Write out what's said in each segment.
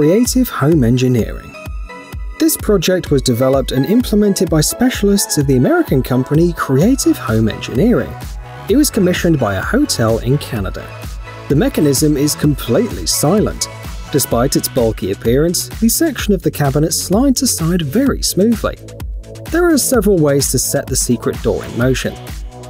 Creative Home Engineering. This project was developed and implemented by specialists of the American company Creative Home Engineering. It was commissioned by a hotel in Canada. The mechanism is completely silent. Despite its bulky appearance, the section of the cabinet slides aside very smoothly. There are several ways to set the secret door in motion.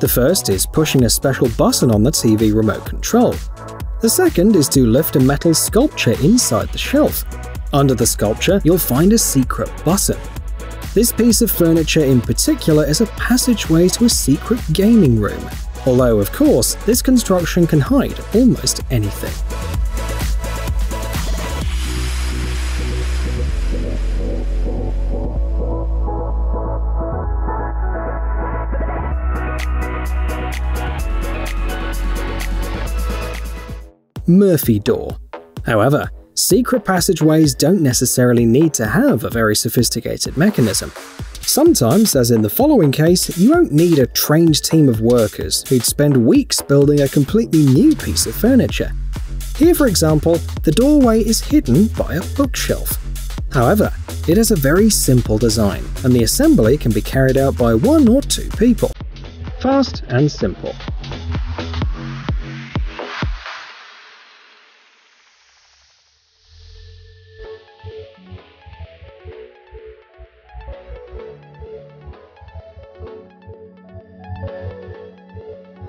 The first is pushing a special button on the TV remote control. The second is to lift a metal sculpture inside the shelf. Under the sculpture, you'll find a secret button. This piece of furniture in particular is a passageway to a secret gaming room, although of course, this construction can hide almost anything. Murphy door. However, secret passageways don't necessarily need to have a very sophisticated mechanism. Sometimes, as in the following case, you won't need a trained team of workers who'd spend weeks building a completely new piece of furniture. Here, for example, the doorway is hidden by a bookshelf. However, it has a very simple design, and the assembly can be carried out by one or two people. Fast and simple.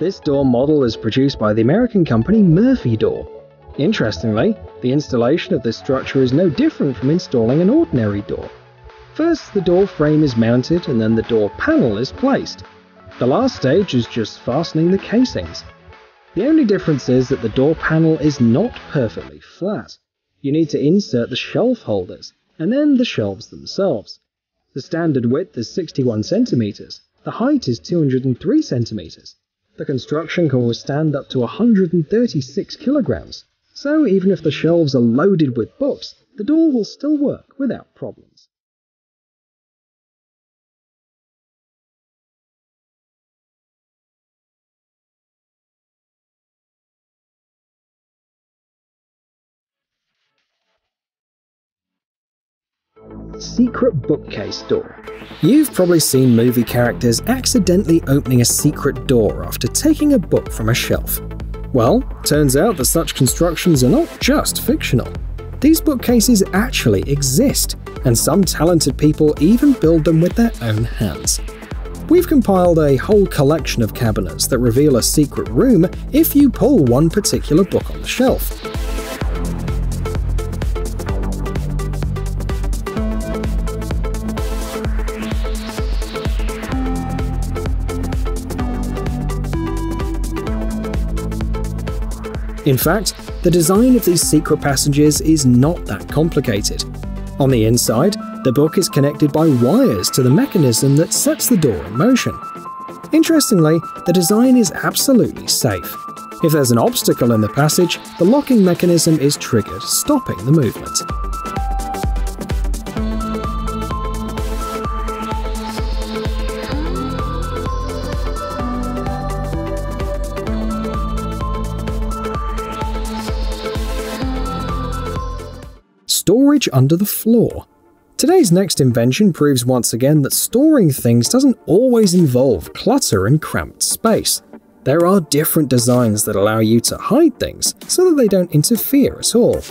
This door model is produced by the American company Murphy Door. Interestingly, the installation of this structure is no different from installing an ordinary door. First, the door frame is mounted and then the door panel is placed. The last stage is just fastening the casings. The only difference is that the door panel is not perfectly flat. You need to insert the shelf holders, and then the shelves themselves. The standard width is 61 centimeters. The height is 203 centimeters. The construction can withstand up to 136 kilograms, so even if the shelves are loaded with books, the door will still work without problems. Secret bookcase door. You've probably seen movie characters accidentally opening a secret door after taking a book from a shelf. Well, turns out that such constructions are not just fictional. These bookcases actually exist, and some talented people even build them with their own hands. We've compiled a whole collection of cabinets that reveal a secret room if you pull one particular book on the shelf. In fact, the design of these secret passages is not that complicated. On the inside, the book is connected by wires to the mechanism that sets the door in motion. Interestingly, the design is absolutely safe. If there's an obstacle in the passage, the locking mechanism is triggered, stopping the movement. Storage under the floor. Today's next invention proves once again that storing things doesn't always involve clutter and cramped space. There are different designs that allow you to hide things so that they don't interfere at all.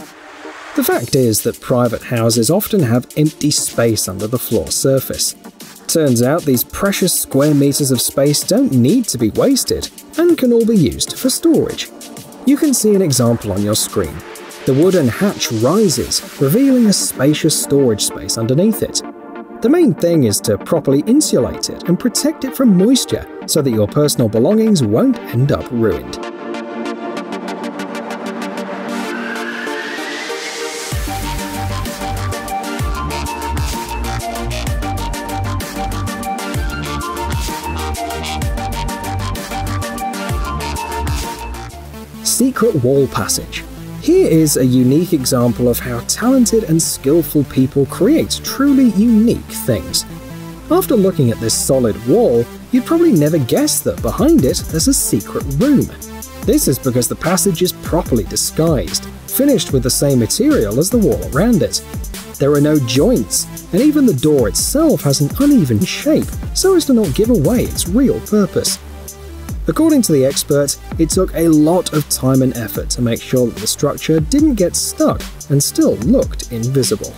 The fact is that private houses often have empty space under the floor surface. Turns out these precious square meters of space don't need to be wasted and can all be used for storage. You can see an example on your screen the wooden hatch rises, revealing a spacious storage space underneath it. The main thing is to properly insulate it and protect it from moisture so that your personal belongings won't end up ruined. Secret Wall Passage here is a unique example of how talented and skillful people create truly unique things. After looking at this solid wall, you'd probably never guess that behind it there's a secret room. This is because the passage is properly disguised, finished with the same material as the wall around it. There are no joints, and even the door itself has an uneven shape so as to not give away its real purpose. According to the expert, it took a lot of time and effort to make sure that the structure didn't get stuck and still looked invisible.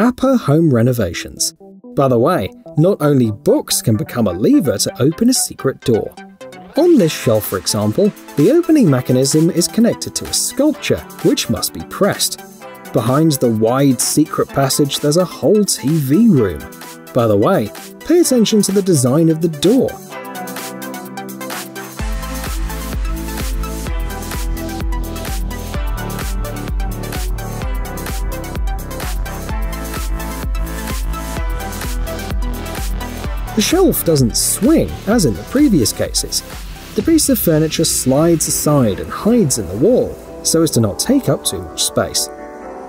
APA Home Renovations. By the way, not only books can become a lever to open a secret door. On this shelf, for example, the opening mechanism is connected to a sculpture, which must be pressed. Behind the wide secret passage, there's a whole TV room. By the way, pay attention to the design of the door. Shelf doesn't swing, as in the previous cases. The piece of furniture slides aside and hides in the wall, so as to not take up too much space.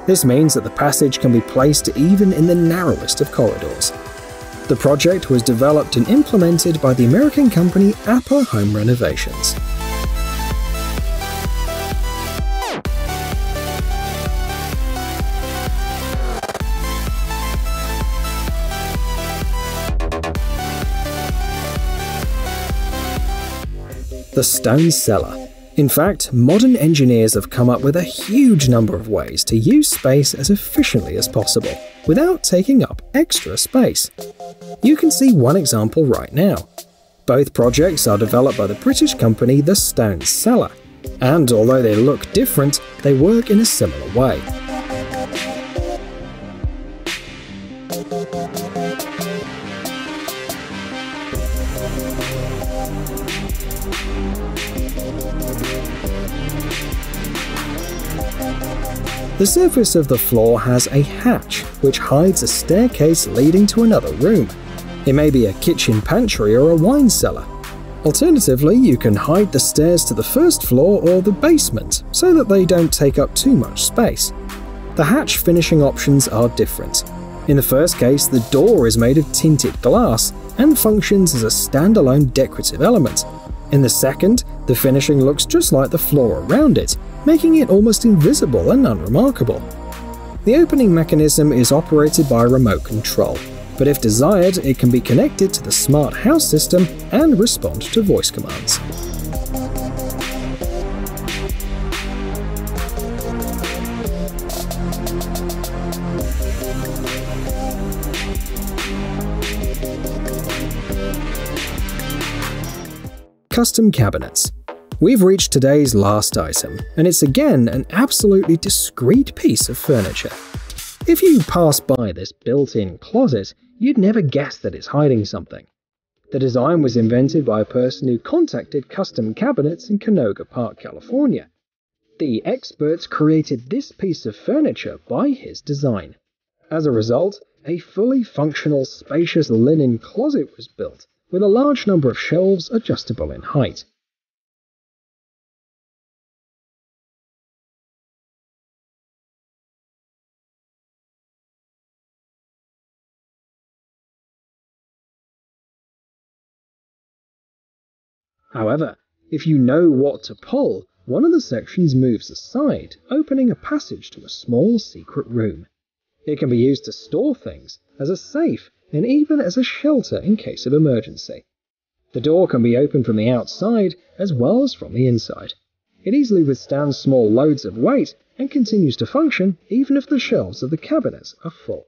This means that the passage can be placed even in the narrowest of corridors. The project was developed and implemented by the American company Apa Home Renovations. The stone cellar. In fact, modern engineers have come up with a huge number of ways to use space as efficiently as possible, without taking up extra space. You can see one example right now. Both projects are developed by the British company The Stone Cellar, and although they look different, they work in a similar way. The surface of the floor has a hatch, which hides a staircase leading to another room. It may be a kitchen pantry or a wine cellar. Alternatively, you can hide the stairs to the first floor or the basement so that they don't take up too much space. The hatch finishing options are different. In the first case, the door is made of tinted glass and functions as a standalone decorative element. In the second, the finishing looks just like the floor around it, making it almost invisible and unremarkable. The opening mechanism is operated by remote control, but if desired, it can be connected to the smart house system and respond to voice commands. Custom cabinets. We've reached today's last item, and it's again an absolutely discreet piece of furniture. If you pass by this built-in closet, you'd never guess that it's hiding something. The design was invented by a person who contacted Custom Cabinets in Canoga Park, California. The experts created this piece of furniture by his design. As a result, a fully functional, spacious linen closet was built, with a large number of shelves adjustable in height. However, if you know what to pull, one of the sections moves aside, opening a passage to a small secret room. It can be used to store things, as a safe, and even as a shelter in case of emergency. The door can be opened from the outside as well as from the inside. It easily withstands small loads of weight and continues to function even if the shelves of the cabinets are full.